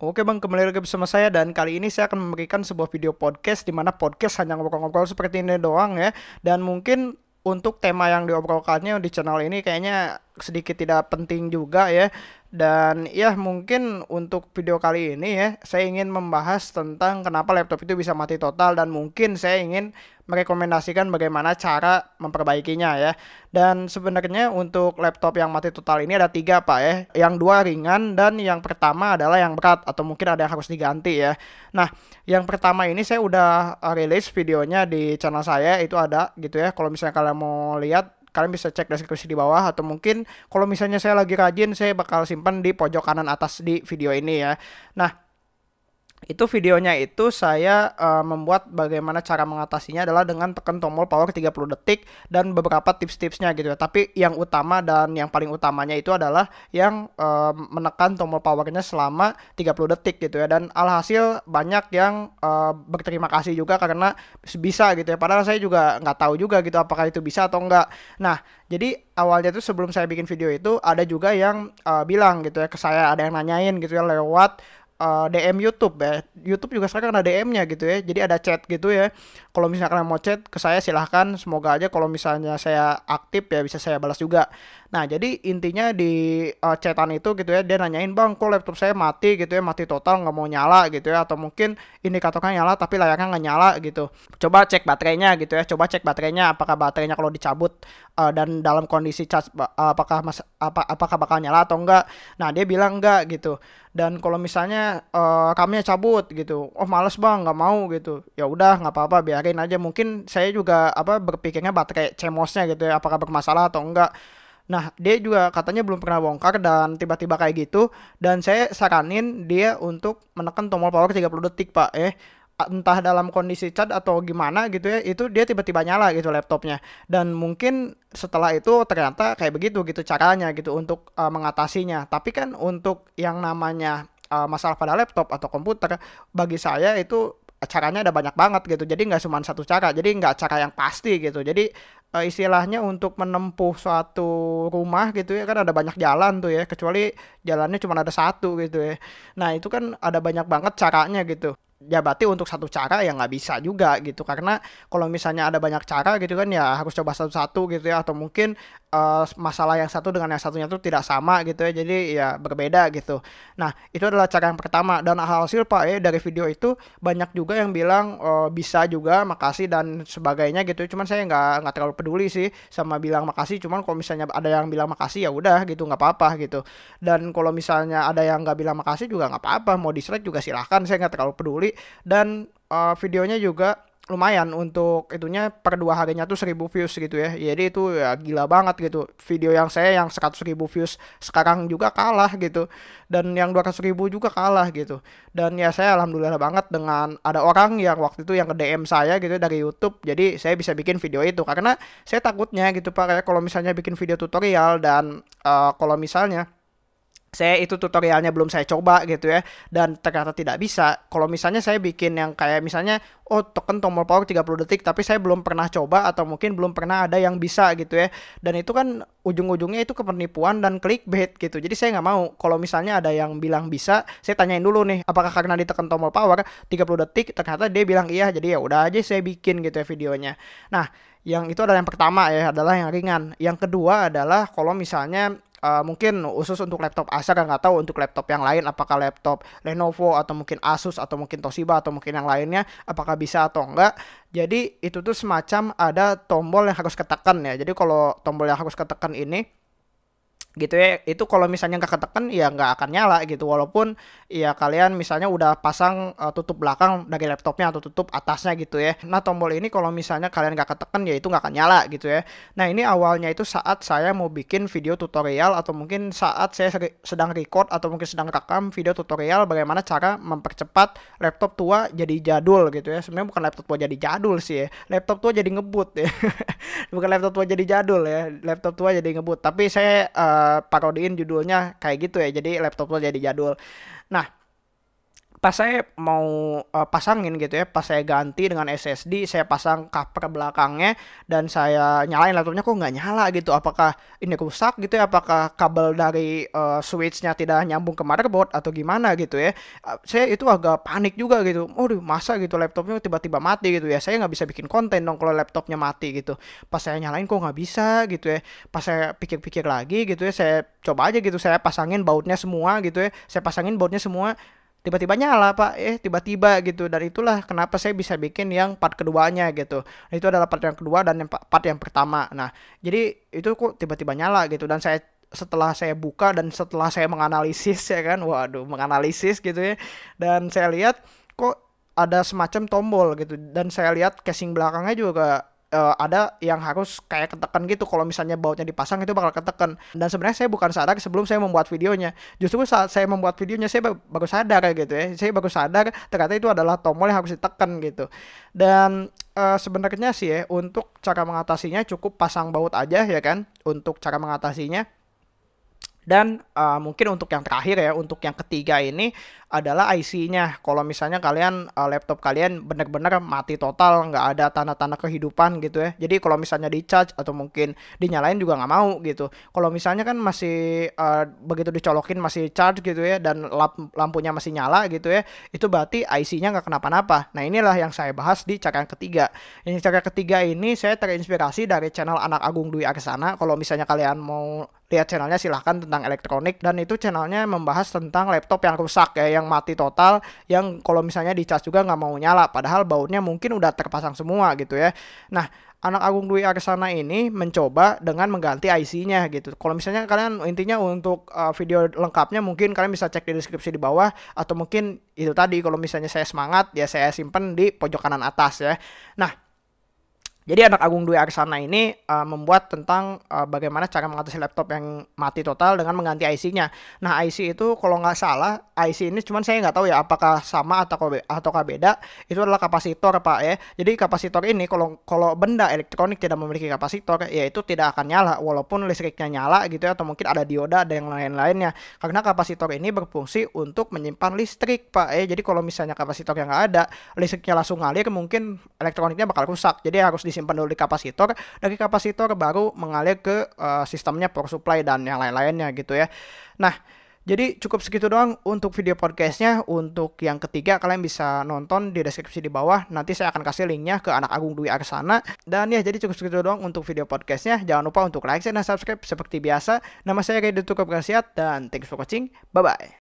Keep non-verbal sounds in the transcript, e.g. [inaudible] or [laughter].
Oke bang, kembali lagi bersama saya dan kali ini saya akan memberikan sebuah video podcast di mana podcast hanya ngobrol-ngobrol seperti ini doang ya. Dan mungkin untuk tema yang diobrolkannya di channel ini kayaknya sedikit tidak penting juga ya dan ya mungkin untuk video kali ini ya saya ingin membahas tentang kenapa laptop itu bisa mati total dan mungkin saya ingin merekomendasikan bagaimana cara memperbaikinya ya. Dan sebenarnya untuk laptop yang mati total ini ada tiga pak ya. Yang dua ringan dan yang pertama adalah yang berat atau mungkin ada yang harus diganti ya. Nah yang pertama ini saya udah rilis videonya di channel saya itu ada gitu ya. Kalau misalnya kalian mau lihat kalian bisa cek deskripsi di bawah atau mungkin kalau misalnya saya lagi rajin saya bakal simpan di pojok kanan atas di video ini ya. Nah, itu videonya itu saya uh, membuat bagaimana cara mengatasinya adalah dengan tekan tombol power 30 detik dan beberapa tips-tipsnya gitu ya. Tapi yang utama dan yang paling utamanya itu adalah yang uh, menekan tombol powernya selama 30 detik gitu ya. Dan alhasil banyak yang uh, berterima kasih juga karena bisa gitu ya. Padahal saya juga nggak tahu juga gitu apakah itu bisa atau enggak. Nah, jadi awalnya tuh sebelum saya bikin video itu ada juga yang uh, bilang gitu ya ke saya ada yang nanyain gitu ya lewat uh, eh, DM YouTube ya. YouTube juga sekarang ada DM-nya gitu ya. Jadi ada chat gitu ya. Kalau misalnya kalian mau chat ke saya silahkan. Semoga aja kalau misalnya saya aktif ya bisa saya balas juga. Nah, jadi intinya di uh, chatan itu gitu ya, dia nanyain, "Bang, kok laptop saya mati gitu ya, mati total nggak mau nyala gitu ya atau mungkin indikatornya nyala tapi layarnya nggak nyala gitu." Coba cek baterainya gitu ya. Coba cek baterainya apakah baterainya kalau dicabut uh, dan dalam kondisi cas uh, apakah mas apa apakah bakal nyala atau enggak. Nah, dia bilang enggak gitu. Dan kalau misalnya uh, kami cabut gitu, oh males bang, nggak mau gitu, ya udah nggak apa-apa, biarin aja. Mungkin saya juga apa berpikirnya baterai cemosnya gitu ya, apakah bermasalah atau enggak Nah, dia juga katanya belum pernah bongkar dan tiba-tiba kayak gitu dan saya saranin dia untuk menekan tombol power 30 detik, Pak. Eh, entah dalam kondisi cat atau gimana gitu ya, itu dia tiba-tiba nyala gitu laptopnya. Dan mungkin setelah itu ternyata kayak begitu gitu caranya gitu untuk uh, mengatasinya. Tapi kan untuk yang namanya uh, masalah pada laptop atau komputer bagi saya itu caranya ada banyak banget gitu jadi nggak cuma satu cara jadi nggak cara yang pasti gitu jadi uh, istilahnya untuk menempuh suatu rumah gitu ya kan ada banyak jalan tuh ya kecuali jalannya cuma ada satu gitu ya nah itu kan ada banyak banget caranya gitu ya berarti untuk satu cara ya nggak bisa juga gitu. Karena kalau misalnya ada banyak cara gitu kan ya harus coba satu-satu gitu ya. Atau mungkin uh, masalah yang satu dengan yang satunya itu tidak sama gitu ya. Jadi ya berbeda gitu. Nah itu adalah cara yang pertama. Dan hasil pak ya dari video itu banyak juga yang bilang uh, bisa juga makasih dan sebagainya gitu. Cuman saya nggak nggak terlalu peduli sih sama bilang makasih. Cuman kalau misalnya ada yang bilang makasih ya udah gitu nggak apa-apa gitu. Dan kalau misalnya ada yang nggak bilang makasih juga nggak apa-apa. Mau dislike juga silahkan saya nggak terlalu peduli dan uh, videonya juga lumayan untuk itunya per dua harinya tuh seribu views gitu ya. Jadi itu ya gila banget gitu. Video yang saya yang seratus ribu views sekarang juga kalah gitu. Dan yang dua ratus ribu juga kalah gitu. Dan ya saya alhamdulillah banget dengan ada orang yang waktu itu yang ke DM saya gitu dari YouTube. Jadi saya bisa bikin video itu. Karena saya takutnya gitu pak kalau misalnya bikin video tutorial dan uh, kalau misalnya saya itu tutorialnya belum saya coba gitu ya. Dan ternyata tidak bisa. Kalau misalnya saya bikin yang kayak misalnya oh tekan tombol power 30 detik tapi saya belum pernah coba atau mungkin belum pernah ada yang bisa gitu ya. Dan itu kan ujung-ujungnya itu kepenipuan dan clickbait gitu. Jadi saya nggak mau. Kalau misalnya ada yang bilang bisa saya tanyain dulu nih apakah karena ditekan tombol power 30 detik ternyata dia bilang iya jadi ya udah aja saya bikin gitu ya videonya. Nah yang itu adalah yang pertama ya adalah yang ringan. Yang kedua adalah kalau misalnya uh, mungkin khusus untuk laptop Acer nggak tahu untuk laptop yang lain apakah laptop Lenovo atau mungkin Asus atau mungkin Toshiba atau mungkin yang lainnya apakah bisa atau enggak jadi itu tuh semacam ada tombol yang harus ketekan ya. Jadi kalau tombol yang harus ketekan ini gitu ya. Itu kalau misalnya nggak ketekan ya nggak akan nyala gitu. Walaupun ya kalian misalnya udah pasang uh, tutup belakang dari laptopnya atau tutup atasnya gitu ya. Nah tombol ini kalau misalnya kalian nggak ketekan ya itu nggak akan nyala gitu ya. Nah ini awalnya itu saat saya mau bikin video tutorial atau mungkin saat saya sedang record atau mungkin sedang rekam video tutorial bagaimana cara mempercepat laptop tua jadi jadul gitu ya. Sebenarnya bukan laptop tua jadi jadul sih ya. Laptop tua jadi ngebut ya. [laughs] Bukan laptop tua jadi jadul ya. Laptop tua jadi ngebut. Tapi saya uh, parodiin judulnya kayak gitu ya. Jadi laptop lo jadi jadul. Nah pas saya mau uh, pasangin gitu ya pas saya ganti dengan SSD saya pasang cover belakangnya dan saya nyalain laptopnya kok nggak nyala gitu? Apakah ini rusak gitu ya? Apakah kabel dari uh, switchnya tidak nyambung ke motherboard atau gimana gitu ya? Uh, saya itu agak panik juga gitu. Oh masa gitu laptopnya tiba-tiba mati gitu ya? Saya nggak bisa bikin konten dong kalau laptopnya mati gitu. Pas saya nyalain kok nggak bisa gitu ya? Pas saya pikir-pikir lagi gitu ya saya coba aja gitu saya pasangin bautnya semua gitu ya? Saya pasangin bautnya semua tiba-tiba nyala pak. Eh tiba-tiba gitu. Dan itulah kenapa saya bisa bikin yang part keduanya gitu. Nah, itu adalah part yang kedua dan yang part yang pertama. Nah jadi itu kok tiba-tiba nyala gitu. Dan saya setelah saya buka dan setelah saya menganalisis ya kan. Waduh menganalisis gitu ya. Dan saya lihat kok ada semacam tombol gitu. Dan saya lihat casing belakangnya juga uh, ada yang harus kayak ketekan gitu. Kalau misalnya bautnya dipasang itu bakal ketekan. Dan sebenarnya saya bukan sadar sebelum saya membuat videonya. Justru saat saya membuat videonya saya baru sadar gitu ya. Saya baru sadar ternyata itu adalah tombol yang harus ditekan gitu. Dan uh, sebenarnya sih ya untuk cara mengatasinya cukup pasang baut aja ya kan? Untuk cara mengatasinya dan uh, mungkin untuk yang terakhir ya untuk yang ketiga ini adalah IC-nya. Kalau misalnya kalian uh, laptop kalian benar-benar mati total, nggak ada tanda-tanda kehidupan gitu ya. Jadi kalau misalnya di charge atau mungkin dinyalain juga nggak mau gitu. Kalau misalnya kan masih uh, begitu dicolokin masih charge gitu ya dan lamp lampunya masih nyala gitu ya, itu berarti IC-nya nggak kenapa-napa. Nah inilah yang saya bahas di cara yang ketiga. Ini cara ketiga ini saya terinspirasi dari channel Anak Agung Dwi Arsana. Kalau misalnya kalian mau lihat channelnya silahkan tentang elektronik dan itu channelnya membahas tentang laptop yang rusak ya yang mati total yang kalau misalnya dicas juga nggak mau nyala padahal bautnya mungkin udah terpasang semua gitu ya nah anak Agung Dwi Arsana ini mencoba dengan mengganti IC-nya gitu. Kalau misalnya kalian intinya untuk uh, video lengkapnya mungkin kalian bisa cek di deskripsi di bawah atau mungkin itu tadi kalau misalnya saya semangat ya saya simpen di pojok kanan atas ya. Nah, jadi anak Agung Dwi Arsana ini uh, membuat tentang uh, bagaimana cara mengatasi laptop yang mati total dengan mengganti IC-nya. Nah IC itu kalau nggak salah IC ini cuman saya nggak tahu ya apakah sama atau ataukah beda. Itu adalah kapasitor pak ya. Jadi kapasitor ini kalau kalau benda elektronik tidak memiliki kapasitor ya itu tidak akan nyala walaupun listriknya nyala gitu ya atau mungkin ada dioda ada yang lain-lainnya. Karena kapasitor ini berfungsi untuk menyimpan listrik pak ya. Jadi kalau misalnya kapasitor yang nggak ada listriknya langsung ngalir mungkin elektroniknya bakal rusak. Jadi harus disimpan disimpan dulu di kapasitor dari kapasitor baru mengalir ke uh, sistemnya power supply dan yang lain-lainnya gitu ya nah jadi cukup segitu doang untuk video podcastnya. Untuk yang ketiga kalian bisa nonton di deskripsi di bawah. Nanti saya akan kasih linknya ke anak Agung Dwi Arsana. Dan ya jadi cukup segitu doang untuk video podcastnya. Jangan lupa untuk like, share, dan subscribe seperti biasa. Nama saya Ray Tuker dan thanks for watching. Bye-bye.